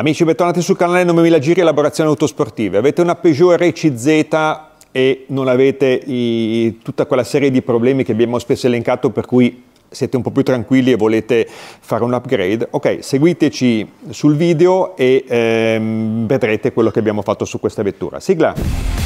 Amici, bentornati sul canale 9000 Giri Elaborazioni Autosportive. Avete una Peugeot RCZ e non avete i, tutta quella serie di problemi che abbiamo spesso elencato per cui siete un po' più tranquilli e volete fare un upgrade, ok, seguiteci sul video e ehm, vedrete quello che abbiamo fatto su questa vettura. Sigla!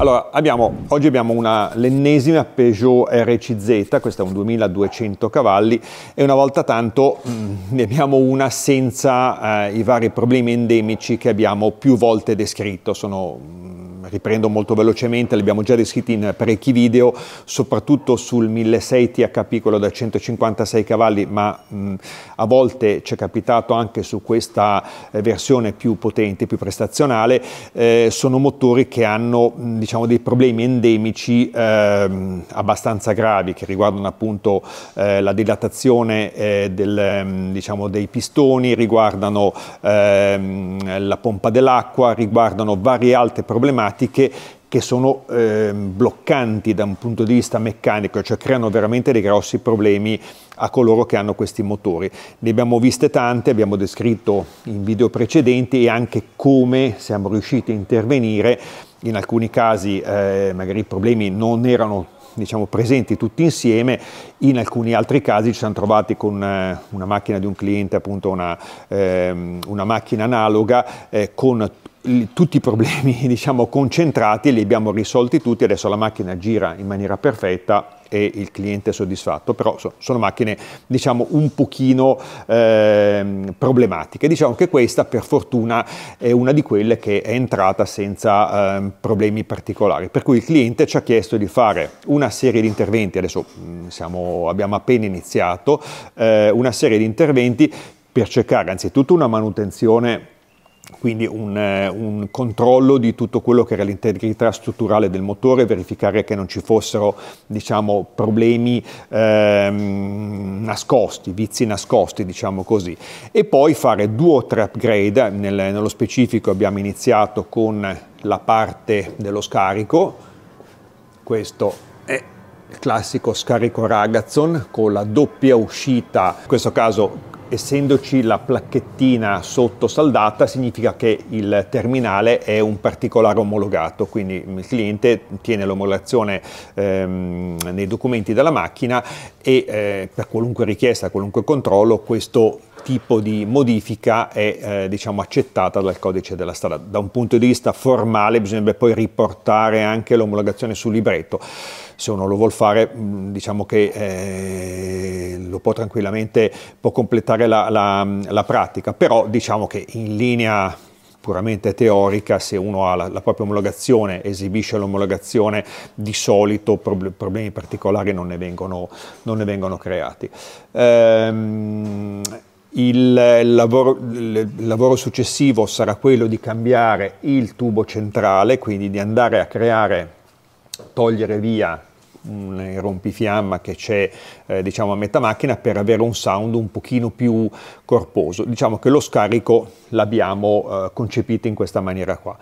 Allora, abbiamo, oggi abbiamo una, l'ennesima Peugeot RCZ, questa è un 2200 cavalli e una volta tanto mh, mm, ne abbiamo una senza eh, i vari problemi endemici che abbiamo più volte descritto. Sono mm, riprendo molto velocemente, li abbiamo già descritti in parecchi video, soprattutto sul 1600 THP, quello da 156 cavalli, ma mh, a volte ci è capitato anche su questa eh, versione più potente, più prestazionale, eh, sono motori che hanno mh, diciamo, dei problemi endemici eh, abbastanza gravi che riguardano appunto eh, la dilatazione eh, del, diciamo, dei pistoni, riguardano ehm, la pompa dell'acqua, riguardano varie altre problematiche pratiche che sono eh, bloccanti da un punto di vista meccanico, cioè creano veramente dei grossi problemi a coloro che hanno questi motori. Ne abbiamo viste tante, abbiamo descritto in video precedenti e anche come siamo riusciti a intervenire. In alcuni casi eh, magari i problemi non erano diciamo, presenti tutti insieme, in alcuni altri casi ci siamo trovati con eh, una macchina di un cliente, appunto una, eh, una macchina analoga eh, con tutti i problemi diciamo, concentrati li abbiamo risolti tutti, adesso la macchina gira in maniera perfetta e il cliente è soddisfatto, però sono macchine diciamo un pochino eh, problematiche. Diciamo che questa per fortuna è una di quelle che è entrata senza eh, problemi particolari, per cui il cliente ci ha chiesto di fare una serie di interventi, adesso mm, siamo, abbiamo appena iniziato, eh, una serie di interventi per cercare anzitutto una manutenzione quindi un, eh, un, controllo di tutto quello che era l'integrità strutturale del motore, verificare che non ci fossero diciamo, problemi ehm, nascosti, vizi nascosti, diciamo così, e poi fare due o tre upgrade, Nel, nello specifico abbiamo iniziato con la parte dello scarico, questo è il classico scarico Ragazon con la doppia uscita, in questo caso essendoci la placchettina sotto saldata significa che il terminale è un particolare omologato, quindi il cliente tiene l'omologazione ehm, nei documenti della macchina e eh, per qualunque richiesta, qualunque controllo questo tipo di modifica è eh, diciamo, accettata dal codice della strada. Da un punto di vista formale bisognerebbe poi riportare anche l'omologazione sul libretto se uno lo vuol fare diciamo che eh, lo può tranquillamente può completare la, la, la pratica, però diciamo che in linea puramente teorica, se uno ha la, la propria omologazione, esibisce l'omologazione, di solito problemi particolari non ne vengono, non ne vengono creati. Ehm, il lavoro, il lavoro, successivo sarà quello di cambiare il tubo centrale, quindi di andare a creare, togliere via un rompifiamma che c'è eh, diciamo a metà macchina per avere un sound un pochino più corposo. Diciamo che lo scarico l'abbiamo eh, concepito in questa maniera qua.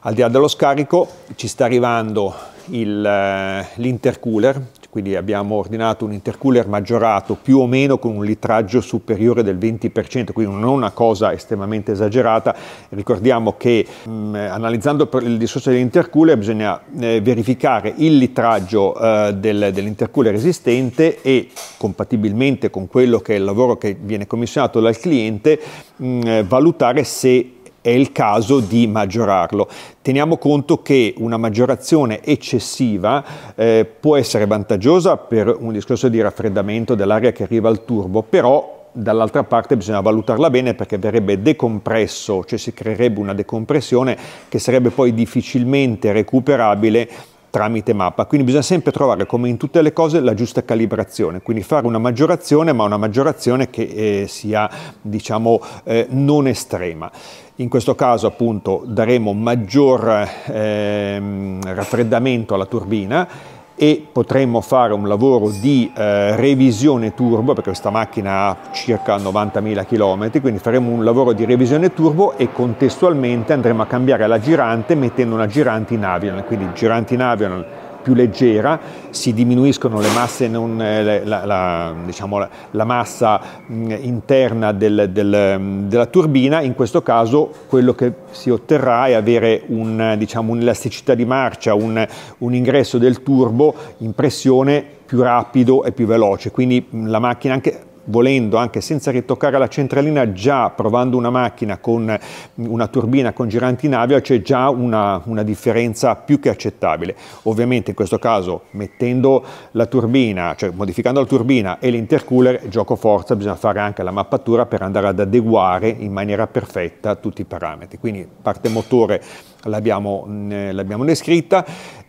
Al di là dello scarico ci sta arrivando eh, l'intercooler, quindi abbiamo ordinato un intercooler maggiorato più o meno con un litraggio superiore del 20%, quindi non una cosa estremamente esagerata. Ricordiamo che mh, mm, analizzando il discorso dell'intercooler bisogna eh, verificare il litraggio eh, del, dell'intercooler esistente e compatibilmente con quello che è il lavoro che viene commissionato dal cliente, mh, mm, valutare se è il caso di maggiorarlo. Teniamo conto che una maggiorazione eccessiva eh, può essere vantaggiosa per un discorso di raffreddamento dell'aria che arriva al turbo, però dall'altra parte bisogna valutarla bene perché verrebbe decompresso, cioè si creerebbe una decompressione che sarebbe poi difficilmente recuperabile tramite mappa. Quindi bisogna sempre trovare, come in tutte le cose, la giusta calibrazione, quindi fare una maggiorazione, ma una maggiorazione che eh, sia, diciamo, eh, non estrema. In questo caso appunto daremo maggior eh, raffreddamento alla turbina e potremmo fare un lavoro di eh, revisione turbo perché questa macchina ha circa 90.000 km quindi faremo un lavoro di revisione turbo e contestualmente andremo a cambiare la girante mettendo una girante in avion. Quindi girante in avion più leggera, si diminuiscono le masse, non, eh, la, la, diciamo, la, la massa interna del, del, della turbina, in questo caso quello che si otterrà è avere un, diciamo, un'elasticità di marcia, un, un ingresso del turbo in pressione più rapido e più veloce, quindi la macchina anche volendo anche senza ritoccare la centralina, già provando una macchina con una turbina con giranti in avio c'è già una, una, differenza più che accettabile. Ovviamente in questo caso mettendo la turbina, cioè modificando la turbina e l'intercooler, gioco forza, bisogna fare anche la mappatura per andare ad adeguare in maniera perfetta tutti i parametri. Quindi parte motore l'abbiamo, l'abbiamo descritta.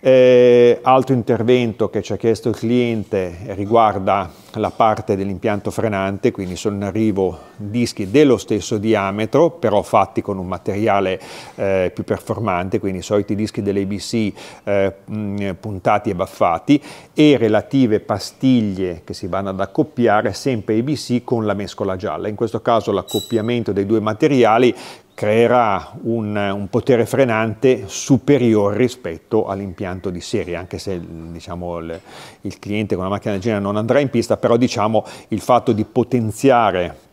Eh, altro intervento che ci ha chiesto il cliente riguarda la parte dell'impianto frenante, quindi sono in arrivo dischi dello stesso diametro, però fatti con un materiale eh, più performante, quindi i soliti dischi dell'ABC eh, puntati e baffati, e relative pastiglie che si vanno ad accoppiare sempre ABC con la mescola gialla. In questo caso l'accoppiamento dei due materiali creerà un, un, potere frenante superiore rispetto all'impianto di serie, anche se diciamo, il, il, cliente con la macchina del genere non andrà in pista, però diciamo, il fatto di potenziare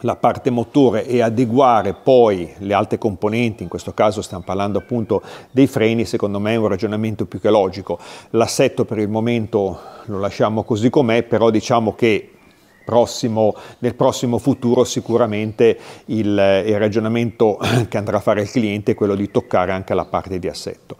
la parte motore e adeguare poi le altre componenti, in questo caso stiamo parlando appunto dei freni, secondo me è un ragionamento più che logico. L'assetto per il momento lo lasciamo così com'è, però diciamo che prossimo, nel prossimo futuro sicuramente il, il ragionamento che andrà a fare il cliente è quello di toccare anche la parte di assetto.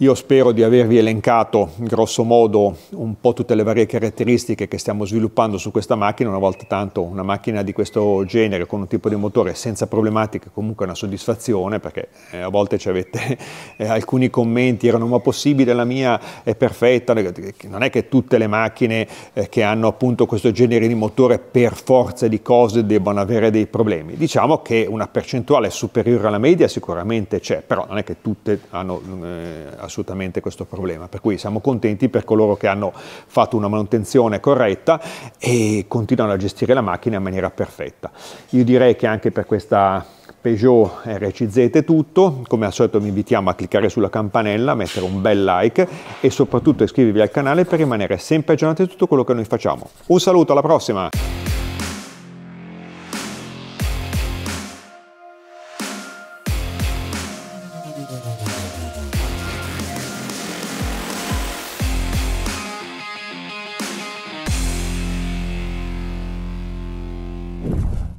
Io spero di avervi elencato grosso modo un po' tutte le varie caratteristiche che stiamo sviluppando su questa macchina, una volta tanto una macchina di questo genere con un tipo di motore senza problematiche comunque una soddisfazione perché eh, a volte ci avete eh, alcuni commenti, erano ma possibile la mia è perfetta, non è che tutte le macchine eh, che hanno appunto questo genere di motore per forza di cose debbano avere dei problemi, diciamo che una percentuale superiore alla media sicuramente c'è, però non è che tutte hanno eh, assolutamente questo problema, per cui siamo contenti per coloro che hanno fatto una manutenzione corretta e continuano a gestire la macchina in maniera perfetta. Io direi che anche per questa Peugeot RCZ è tutto, come al solito vi invitiamo a cliccare sulla campanella, mettere un bel like e soprattutto iscrivervi al canale per rimanere sempre aggiornati su tutto quello che noi facciamo. Un saluto, alla prossima!